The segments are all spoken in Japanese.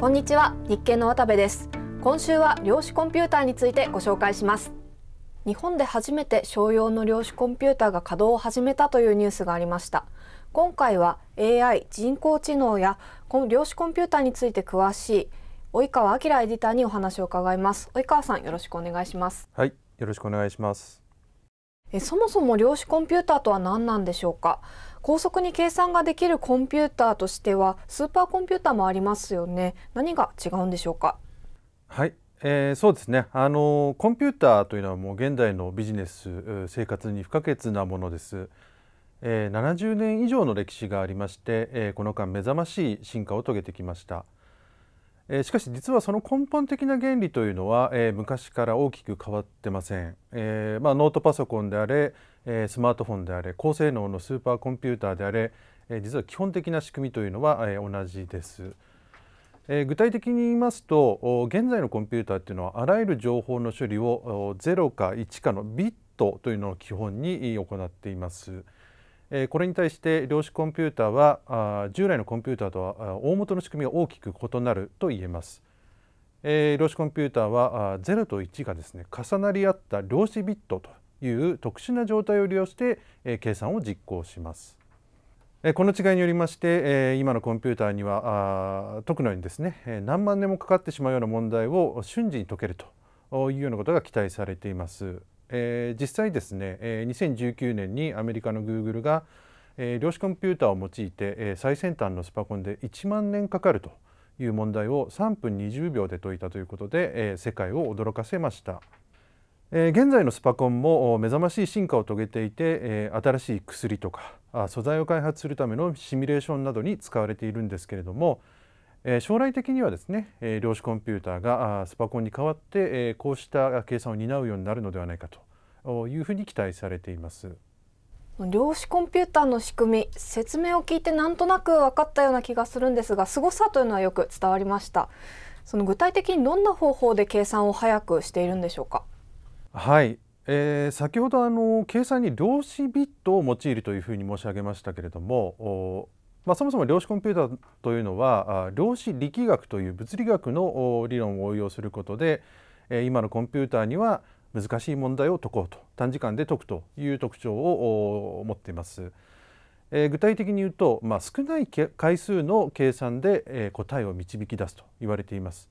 こんにちは日経の渡部です。今週は量子コンピューターについてご紹介します。日本で初めて商用の量子コンピューターが稼働を始めたというニュースがありました。今回は AI 人工知能やこの量子コンピューターについて詳しい及川明エディターにお話を伺います。及川さんよろしくお願いします。はいよろしくお願いします。えそもそも量子コンピューターとは何なんでしょうか？高速に計算ができるコンピューターとしてはスーパーコンピューターもありますよね。何が違うんでしょうか？はい、えー、そうですね。あのコンピューターというのはもう現代のビジネス生活に不可欠なものです、えー、70年以上の歴史がありまして、えー、この間目覚ましい進化を遂げてきました。えしかし実はその根本的な原理というのは、え昔から大きく変わってません、えまあ、ノートパソコンであれ、えスマートフォンであれ高性能のスーパーコンピューターであれ、え実は基本的な仕組みというのは、え同じです。え具体的に言いますと現在のコンピューターっていうのはあらゆる情報の処理を0か1かのビットというのを基本に行っています。これに対して量子コンピューターは従来のコンピューターとは大元の仕組みが大きく異なると言えます。量子コンピューターは0と1がですね重なり合った量子ビットという特殊な状態を利用して計算を実行します。この違いによりまして今のコンピューターには解くのにですね何万年もかかってしまうような問題を瞬時に解けるというようなことが期待されています。えー、実際ですね、えー、2019年にアメリカのグーグルが、えー、量子コンピューターを用いて、えー、最先端のスパコンで1万年かかるという問題を3分20秒で解いたということで、えー、世界を驚かせました。え、現在のスパコンも目覚ましい進化を遂げていて、え、新しい薬とか素材を開発するためのシミュレーションなどに使われているんですけれども、将来的にはですね、え量子コンピューターがスパコンに代わって、えこうした計算を担うようになるのではないかというふうに期待されています。量子コンピューターの仕組み説明を聞いてなんとなく分かったような気がするんですが凄さというのはよく伝わりました。その具体的にどんな方法で計算を早くしているんでしょうか？はい、えー、先ほどあの計算に量子ビットを用いるというふうに申し上げましたけれどもまあ、そもそも量子コンピューターというのは量子力学という物理学の理論を応用することで今のコンピューターには難しい問題を解こうと短時間で解くという特徴を持っています。具体的に言うと、まあ、少ない回数の計算で答えを導き出すと言われています。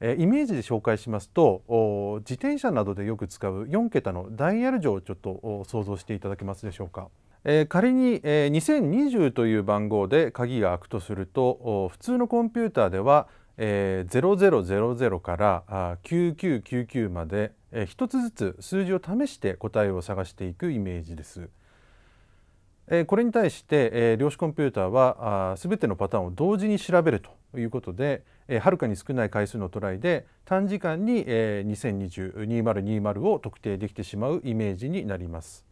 イメージで紹介しますと自転車などでよく使う4桁のダイヤル錠をちょっと想像していただけますでしょうか。えー、仮に、えー、2020という番号で鍵が開くとすると普通のコンピューターでは、えー、0000からあ9999まで、えー、一つずつ数字を試して答えを探していくイメージです。えー、これに対して、えー、量子コンピューターはすべてのパターンを同時に調べるということで、えー、はるかに少ない回数のトライで短時間に、えー、2020-2020を特定できてしまうイメージになります。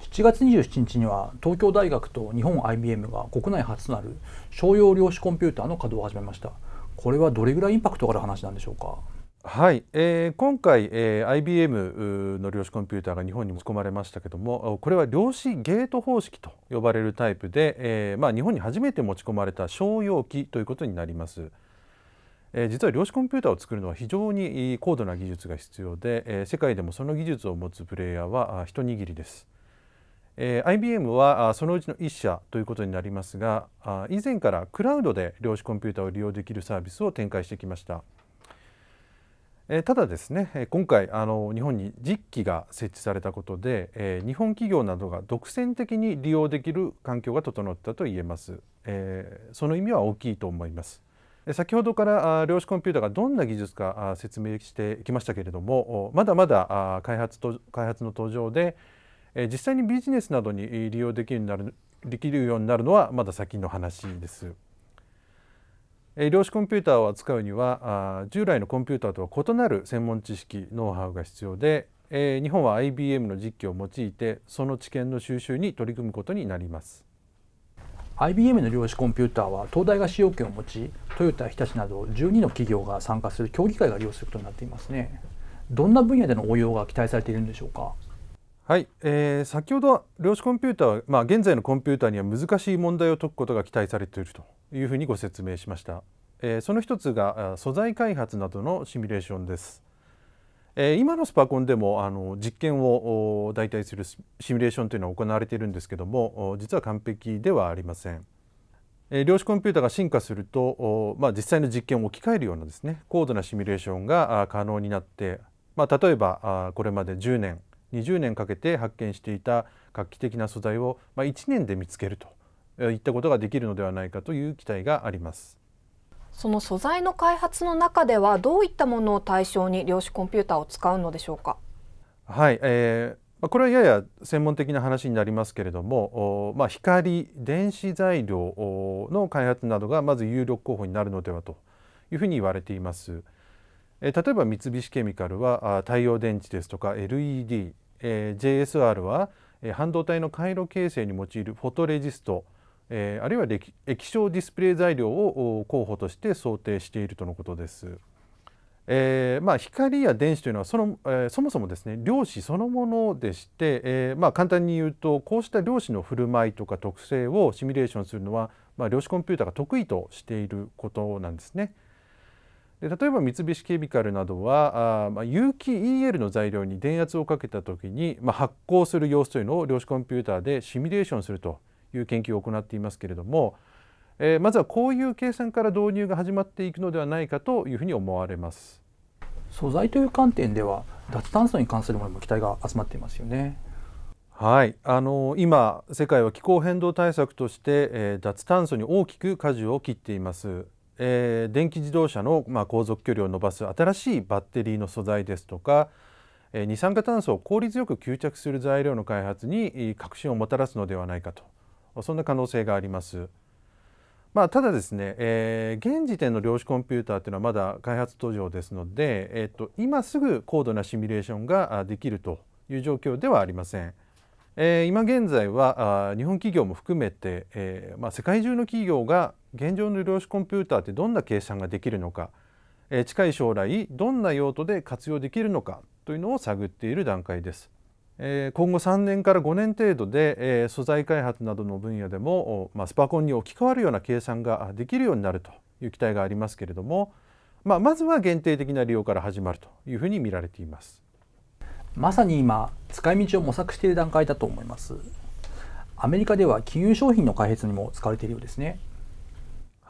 7月27日には東京大学と日本 IBM が国内初となる商用量子コンピューターの稼働を始めましたこれはどれぐらいインパクトがある話なんでしょうか？はい、えー、今回、えー、IBM の量子コンピューターが日本に持ち込まれましたけどもこれは量子ゲート方式と呼ばれるタイプで、えーまあ、日本に初めて持ち込まれた商用機ということになります。えー、実は量子コンピューターを作るのは非常に高度な技術が必要で、えー、世界でもその技術を持つプレイヤーは一握りです。えー、IBM はそのうちの1社ということになりますが以前からクラウドで量子コンピューターを利用できるサービスを展開してきました。えただですね今回あの日本に実機が設置されたことで、え、日本企業などが独占的に利用できる環境が整ったと言えます、え、その意味は大きいと思います先ほどから量子コンピューターがどんな技術か説明してきましたけれどもまだまだ開発と開発の途上で実際にビジネスなどに利用できるようになるできるようになるのはまだ先の話です。量子コンピューターを扱うには従来のコンピューターとは異なる専門知識ノウハウが必要で日本は IBM の実機を用いてその知見の収集に取り組むことになります。IBM の量子コンピューターは東大が使用権を持ちトヨタ日立など12の企業が参加する協議会が利用することになっていますね。どんな分野での応用が期待されているんでしょうか？はい、えー、先ほど量子コンピューターは、まあ、現在のコンピューターには難しい問題を解くことが期待されているというふうにご説明しました、えその一つが素材開発などのシミュレーションです。え今のスパコンでもあの実験を代替するシミュレーションというのは行われているんですけども実は完璧ではありません。え量子コンピューターが進化すると、まあ、実際の実験を置き換えるようなですね高度なシミュレーションが可能になって、まあ、例えばこれまで10年20年かけて発見していた画期的な素材を、まあ、1年で見つけるといったことができるのではないかという期待があります。その素材の開発の中ではどういったものを対象に量子コンピューターを使うのでしょうか？はい、えー、これはやや専門的な話になりますけれども、まあ、光電子材料の開発などがまず有力候補になるのではというふうに言われています。例えば三菱ケミカルは太陽電池ですとか led え jsr は半導体の回路形成に用いるフォトレジストえ、あるいは液晶ディスプレイ材料を候補として想定しているとのことです。えーまあ、光や電子というのはその、えー、そもそもですね量子そのものでして、えーまあ、簡単に言うとこうした量子の振る舞いとか特性をシミュレーションするのは、まあ、量子コンピューターが得意としていることなんですね。で例えば三菱ケミカルなどはあ、まあ、有機 EL の材料に電圧をかけた時に、まあ、発光する様子というのを量子コンピューターでシミュレーションするという研究を行っていますけれども、えー、まずはこういう計算から導入が始まっていくのではないかというふうに思われます。素材という観点では脱炭素に関するものも期待が集まっていますよね。はい、あの今世界は気候変動対策として、えー、脱炭素に大きく舵を切っています。えー、電気自動車の、まあ、航続距離を伸ばす新しいバッテリーの素材ですとか、えー、二酸化炭素を効率よく吸着する材料の開発に革新をもたらすのではないかとそんな可能性があります。まあ、ただですね、えー、現時点の量子コンピューターというのはまだ開発途上ですので、えーと、今すぐ高度なシミュレーションができるという状況ではありません。えー、今現在はあ日本企業も含めて、えーまあ、世界中の企業が現状の量子コンピューターってどんな計算ができるのか、えー、近い将来どんな用途で活用できるのかというのを探っている段階です。今後3年から5年程度で素材開発などの分野でもスパコンに置き換わるような計算ができるようになるという期待がありますけれども、まあ、まずは限定的な利用から始まるというふうに見られています。まさに今使い道を模索している段階だと思います。アメリカでは金融商品の開発にも使われているようですね。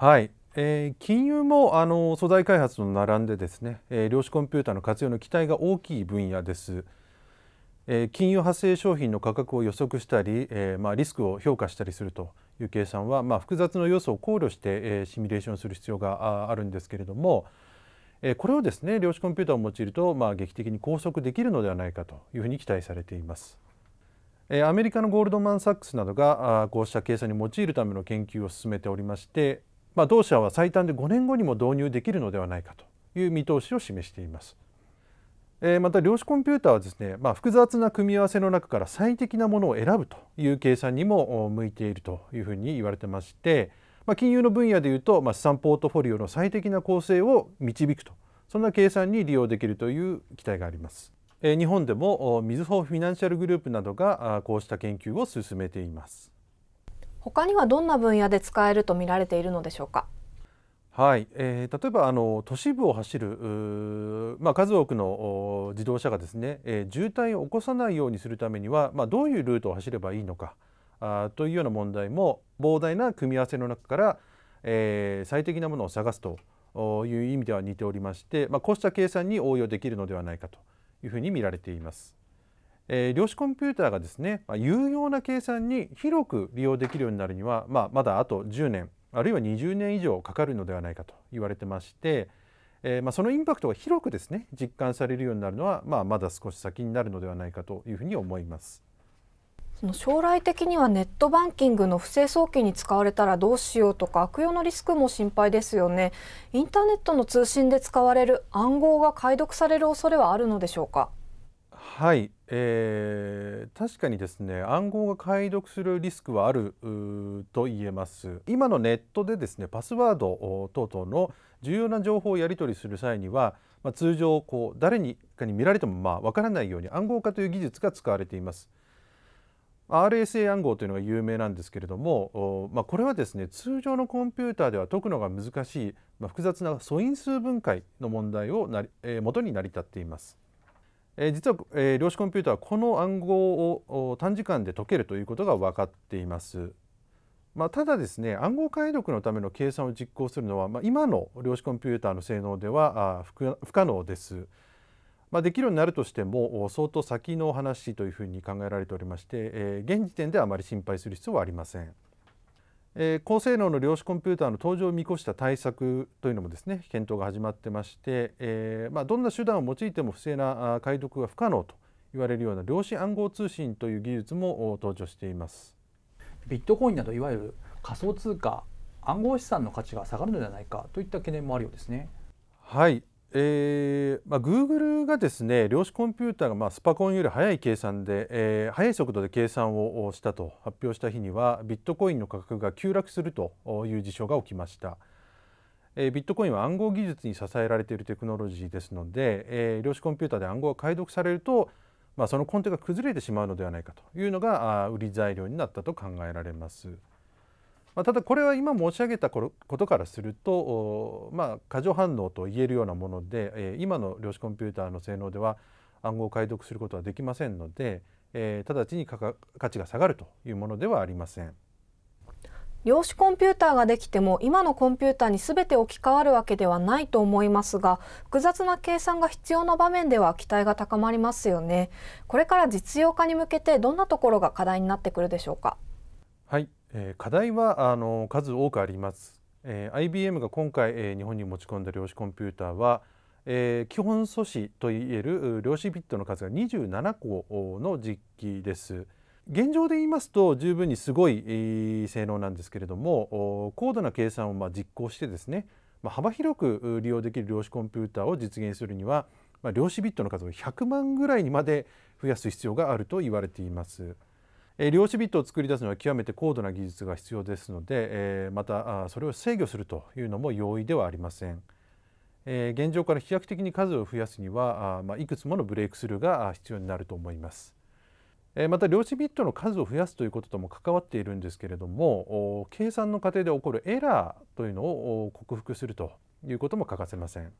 はい、えー、金融もあの素材開発と並んでですね、えー、量子コンピューターの活用の期待が大きい分野です。え金融派生商品の価格を予測したり、えまあ、リスクを評価したりするという計算は、まあ、複雑な要素を考慮して、えシミュレーションする必要があるんですけれども、えこれをですね量子コンピューターを用いると、まあ、劇的に拘束できるのではないかというふうに期待されています。えアメリカのゴールドマン・サックスなどがあこうした計算に用いるための研究を進めておりまして、まあ、同社は最短で5年後にも導入できるのではないかという見通しを示しています。えまた量子コンピューターはですね、まあ、複雑な組み合わせの中から最適なものを選ぶという計算にも向いているというふうに言われてまして、まあ、金融の分野でいうと、まあ、資産ポートフォリオの最適な構成を導くとそんな計算に利用できるという期待があります。え日本でもみずほフィナンシャルグループなどがこうした研究を進めています。他にはどんな分野で使えると見られているのでしょうか？はい、えー、例えばあの都市部を走る、まあ、数多くの自動車がですね、えー、渋滞を起こさないようにするためには、まあ、どういうルートを走ればいいのかあというような問題も膨大な組み合わせの中から、えー、最適なものを探すという意味では似ておりまして、まあ、こうした計算に応用できるのではないかというふうに見られています。えー、量子コンピューターがですね、まあ、有用な計算に広く利用できるようになるには、まあ、まだあと10年あるいは20年以上かかるのではないかと言われてまして、えー、まあ、そのインパクトが広くですね実感されるようになるのは、まあ、まだ少し先になるのではないかというふうに思います。その将来的にはネットバンキングの不正送金に使われたらどうしようとか悪用のリスクも心配ですよね。インターネットの通信で使われる暗号が解読される恐れはあるのでしょうか？はい、えー、確かにですね暗号が解読するリスクはあると言えます。今のネットでですねパスワード等々の重要な情報をやり取りする際には、まあ、通常こう誰にかに見られてもまあわからないように暗号化という技術が使われています。RSA 暗号というのが有名なんですけれども、まあ、これはですね通常のコンピューターでは解くのが難しい、まあ、複雑な素因数分解の問題をなり、えー、元に成り立っています。えー、実は、えー、量子コンピューターはこの暗号を短時間で解けるということが分かっています。まあ、ただですね暗号解読のための計算を実行するのは、まあ、今の量子コンピューターの性能ではあ不可能です。まあ、できるようになるとしても相当先の話というふうに考えられておりまして、えー、現時点ではあまり心配する必要はありません。えー、高性能の量子コンピューターの登場を見越した対策というのもですね検討が始まってまして、えーまあ、どんな手段を用いても不正な解読が不可能と言われるような量子暗号通信という技術も登場していますビットコインなどいわゆる仮想通貨暗号資産の価値が下がるのではないかといった懸念もあるようですね。はいえーまあ、Google がですね量子コンピューターがまあスパコンより速い計算で、えー、速い速度で計算をしたと発表した日にはビットコインの価格が急落するという事象が起きました、えー、ビットコインは暗号技術に支えられているテクノロジーですので、えー、量子コンピューターで暗号が解読されると、まあ、その根底が崩れてしまうのではないかというのが売り材料になったと考えられます。まあ、ただこれは今申し上げたことからすると、まあ、過剰反応と言えるようなもので、えー、今の量子コンピューターの性能では暗号を解読することはできませんので、えー、直ちに価値が下がるというものではありません。量子コンピューターができても今のコンピューターに全て置き換わるわけではないと思いますが複雑な計算が必要な場面では期待が高まりますよね。これから実用化に向けてどんなところが課題になってくるでしょうか？はい課題はあの数多くあります、え、IBM が今回、え、日本に持ち込んだ量子コンピューターは、え、基本素子といえる量子ビットの数が27個の実機です現状で言いますと十分にすごい、性能なんですけれども高度な計算をま実行してですね、ま、幅広く利用できる量子コンピューターを実現するには、ま、量子ビットの数を100万ぐらいにまで増やす必要があると言われています。え量子ビットを作り出すのは極めて高度な技術が必要ですので、えまたそれを制御するというのも容易ではありません。え現状から飛躍的に数を増やすには、まいくつものブレイクスルーが必要になると思います。また量子ビットの数を増やすということとも関わっているんですけれども計算の過程で起こるエラーというのを克服するということも欠かせません。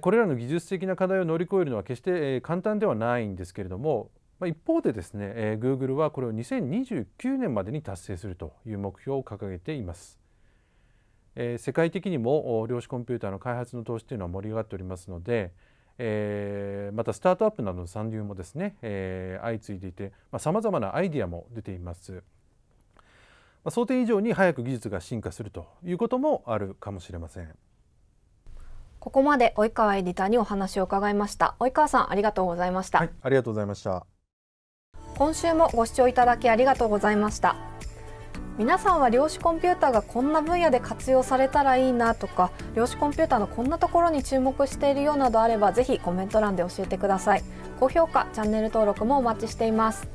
これらの技術的な課題を乗り越えるのは決して簡単ではないんですけれどもまあ、一方でですね、えー、Google はこれを2029年までに達成するという目標を掲げています。えー、世界的にも量子コンピューターの開発の投資というのは盛り上がっておりますので、えー、またスタートアップなどの参入もですね、えー、相次いでいてさまざ、まなアイディアも出ています。まあ、想定以上に早く技術が進化するということもあるかもしれません。ここまで及川エディターにお話を伺いました。及川さんありがとうございました。はい、ありがとうございました。今週もご視聴いただきありがとうございました。皆さんは量子コンピューターがこんな分野で活用されたらいいなとか量子コンピューターのこんなところに注目しているようなどあればぜひコメント欄で教えてください。高評価チャンネル登録もお待ちしています。